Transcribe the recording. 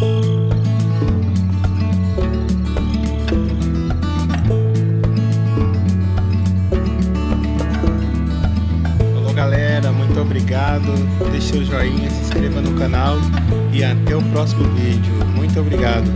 Falou galera, muito obrigado. Deixe seu joinha, se inscreva no canal e até o próximo vídeo. Muito obrigado.